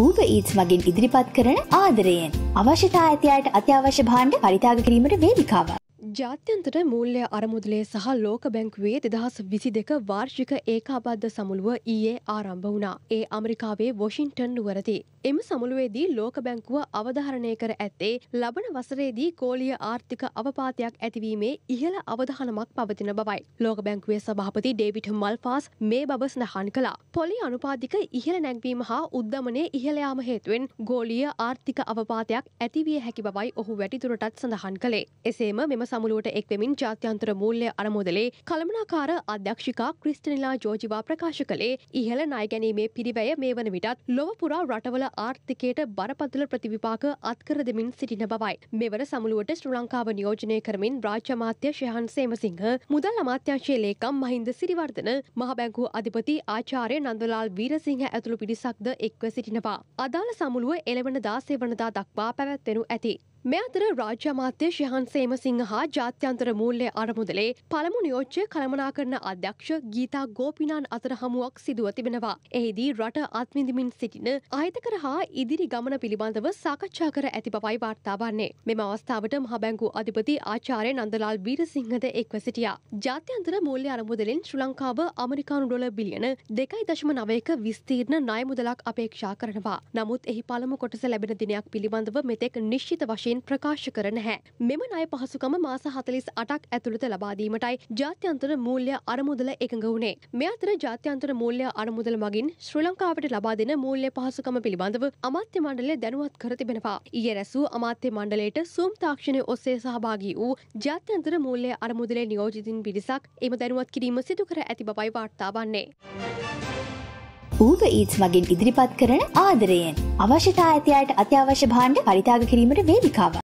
ඌව ඊත්ස් මගින් ඉදිරිපත් කරන ආදරයෙන් අවශ්‍යතා ඇතියට අත්‍යවශ්‍ය භාණ්ඩ පරිතාග කිරීමට වේදිකාවක්. ජාත්‍යන්තර මූල්‍ය අරමුදලේ සහ ලෝක බැංකුවේ දෙදහස් විසි දෙක වාර්ෂික ඒකාබද්ධ සමුළුව ඊයේ ආරම්භ වුණා. ඒ අමරිකාවේ වොෂින්ටන් නුවරති. එම සමුළුවේදී ලෝක බැංකුව අවධාරණය කර ඇත්තේ ලබන වසරේදී කෝලිය ආර්ථික අවපාතයක් ඇතිවීමේ ඉහළ අවධානමක් පවතින බවයි. ලෝක බැංකුවේ සභාපති ඩේවිට මල්පාස් මේ බව සඳහන් කළා. පොලි අනුපාදික ඉහළ නැංවීම හා උද්ධමනය ඉහළයාම හේතුවෙන් ගෝලිය ආර්ථික අවපාතයක් ඇතිවිය හැකි බවයි ඔහු වැඩිතුරටත් සඳහන් කළේ. එසේම මෙම සමුළුවට එක්වෙමින් ජාත්‍යන්තර මූල්‍ය අරමුදලේ කළමනාකාර අධ්‍යක්ෂිකා ක්‍රිස්ටනිලා ජෝජිවා ප්‍රකාශ කළේ ඉහළ ණයගැනීමේ පිරිවැය මේ වන විටත් ලොව පුරා රටවල ආර්ථිකයට බරපතල ප්‍රතිවිපාක අත්කර දෙමින් සිටින බවයි. මෙවර සමුළුවට ශ්‍ර ලංකාව නියෝජනය කරමින් රාජ්‍යමාත්‍ය ශයහන් සේමසිංහ මුදල් අමාත්‍යංශයේ ලේකම් මහින්ද සිරිවර්ධන මහබැංකුව අධිපති ආචාර්ය නන්දලාල් වීරසිංහ ඇතුළු පිරිසක්ද එක්ව සිටිනවා. අදාළ සමුළුව එළවන දාසේ වනදා දක්වා පැවැත්වෙනු ඇති. මේ අතර රාජ්‍ය අමාත්‍ය ශයහන් සේමසිංහ හා ජාත්‍යන්තර මූල්‍ය අරමුදලේ පළමු නියෝච්චය කළමනාකරන අධ්‍යක්ෂ ගීතා ගෝපිනාන් අතර හමුවක් සිදුව තිබෙනවා. එහිදී රට අත්විඳමින් සිටින අහිතකර හා ඉදිරි ගමන පිළිබඳව සාකච්ඡා කර ඇති බවයි වාර්තා වන්නේ. මෙම අවස්ථාවට මහබැංකු අධිපති ආචාර්ය නන්දලාල් වීරසිංහද එක්ව සිටියා. ජාත්‍යන්තර මූල්‍ය අරමුදලෙන් ශ්‍රී ලංකාව ඇමරිකානු ඩොල බිලියන දෙකයි දශම නවයක විස්තීර්ණ ණය මුදලක් අපේක්ෂා කරනවා. නමුත් එහි පළමු කොටස ලැබෙන දිනයක් පිළිබඳව මෙතෙක් නිශ්චිත වශයෙන් වශයෙන් ප්‍රකාශ කර නැහැ. මෙම ණය පහසුකම මාස හතලිස් අටක් ඇතුළත ලබාදීමටයි ජාත්‍යන්තර මූල්‍ය අරමුදල එකඟ වුණේ. මේ අතර ජාත්‍යන්තර මූල්‍ය අරමුදල මගින් ශ්‍රී ලංකාවට ලබා දෙන මූල්‍ය පහසුකම පිළිබඳව අමාත්‍ය මණ්ඩලය දැනුවත් කර තිබෙනවා. ඊයේ රැසූ අමාත්‍ය මණ්ඩලයට සූම් තාක්ෂණය ඔස්සේ සහභාගී වූ ජාත්‍යන්තර මූල්‍ය අරමුදලේ නියෝජිතින් පිරිසක් එම දැනුවත් කිරීම සිදු කර ඇති බවයි වාර්තා වන්නේ. ඌව ඊත්ස් මගින් ඉදිරිපත් කරන ආදරයෙන් අවශ්‍යතා ඇතියට අත්‍යවශ්‍ය භාණ්ඩ පරිතාග කිරීමට වේදිකාවක්.